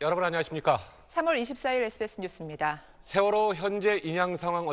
여러분 안녕하십니까? 3월 24일 SBS 뉴스입니다. 세월호 현재 인양 상황